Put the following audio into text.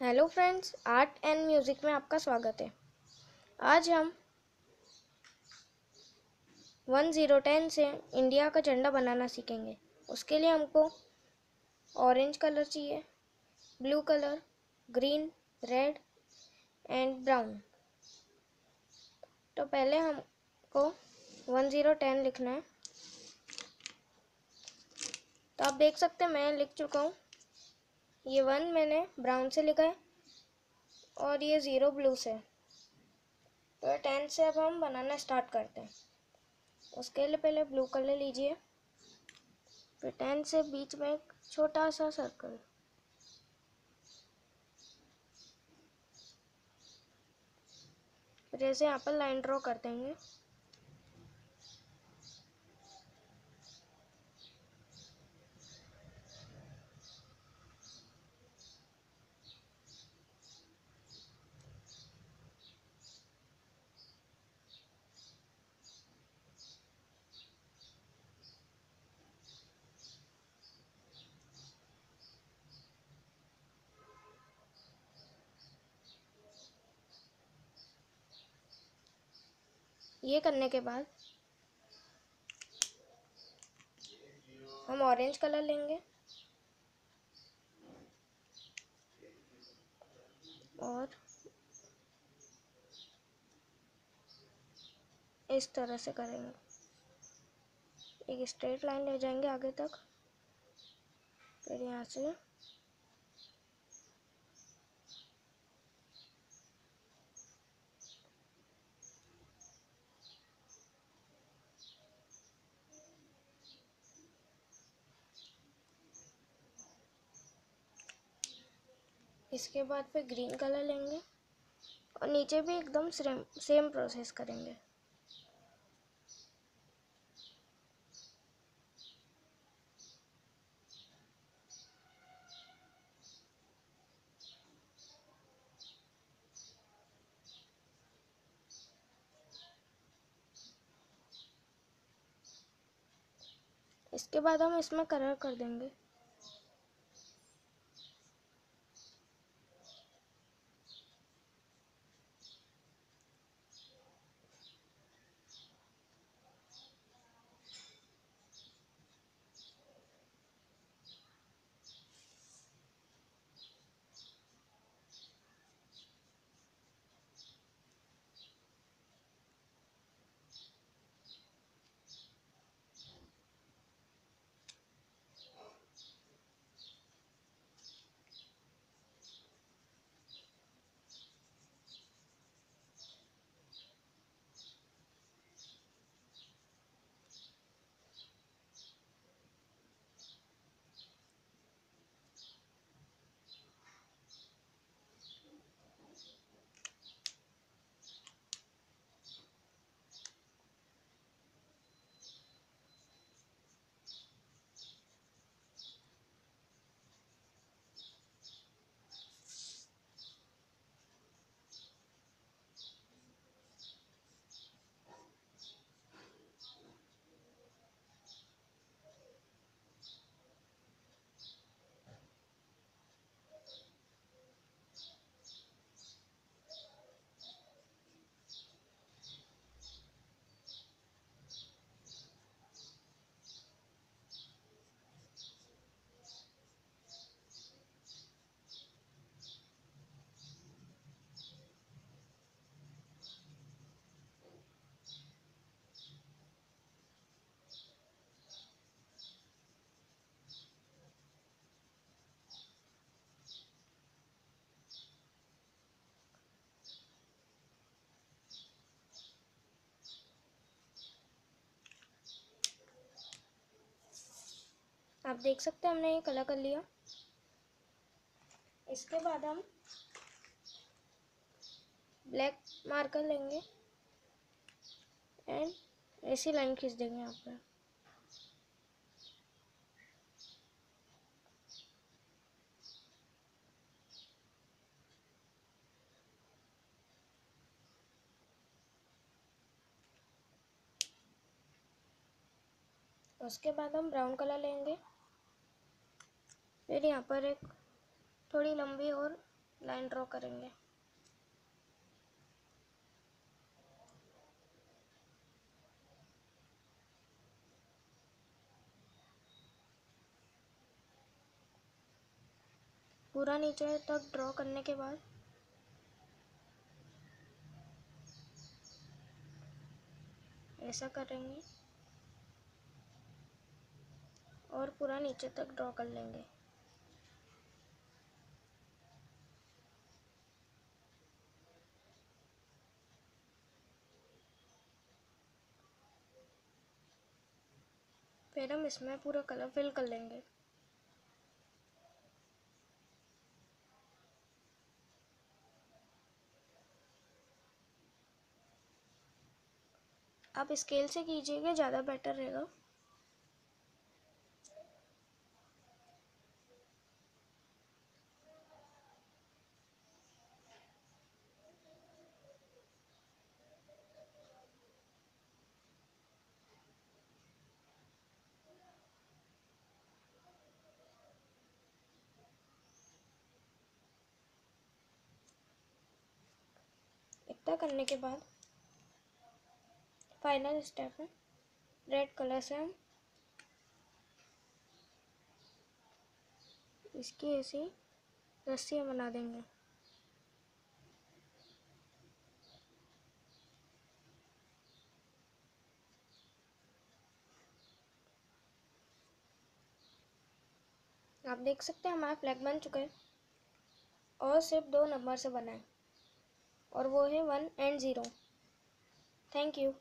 Hello friends, art and music में आपका स्वागत है। आज हम वन ज़ीरो टेन से इंडिया का झंडा बनाना सीखेंगे। उसके लिए हमको ऑरेंज कलर चाहिए blue colour green red and brown तो पहले हमको वन ज़ीरो टेन लिखना है। तो आप देख सकते हैं, मैं लिख चुका हूँ। ये वन मैंने ब्राउन से लिखा है और ये ज़ीरो ब्लू से। तो टेन से अब हम बनाना स्टार्ट करते हैं। उसके लिए पहले ब्लू कलर लीजिए। फिर टेन से बीच में एक छोटा सा सर्कल फिर ऐसे यहाँ पर लाइन ड्रॉ कर देंगे। ये करने के बाद हम ऑरेंज कलर लेंगे। और इस तरह से करेंगे। एक स्ट्रेट लाइन ले जाएँगे आगे तक। फिर यहाँ से इसके बाद फिर ग्रीन कलर लेंगे और नीचे भी एकदम सेम सेम प्रोसेस करेंगे। इसके बाद हम इसमें कलर कर देंगे। आप देख सकते हैं, हमने ये कलर कर लिया। इसके बाद हम ब्लैक मार्कर लेंगे। एंड ऐसी लाइन खींच देंगे यहाँ पर उसके बाद हम ब्राउन कलर लेंगे। फिर यहाँ पर एक थोड़ी लंबी और लाइन ड्रॉ करेंगे। पूरा नीचे तक ड्रॉ करने के बाद ऐसा करेंगे और पूरा नीचे तक ड्रॉ कर लेंगे। फिर हम इसमें पूरा कलर फिल कर लेंगे। आप स्केल से कीजिएगा, ज़्यादा बेटर रहेगा। इतना करने के बाद फाइनल स्टेप है। रेड कलर से हम इसकी ऐसी रस्सियाँ बना देंगे। आप देख सकते हैं हमारा फ्लैग बन चुका है और सिर्फ़ दो नंबर से बना है। और वो है one and zero. Thank you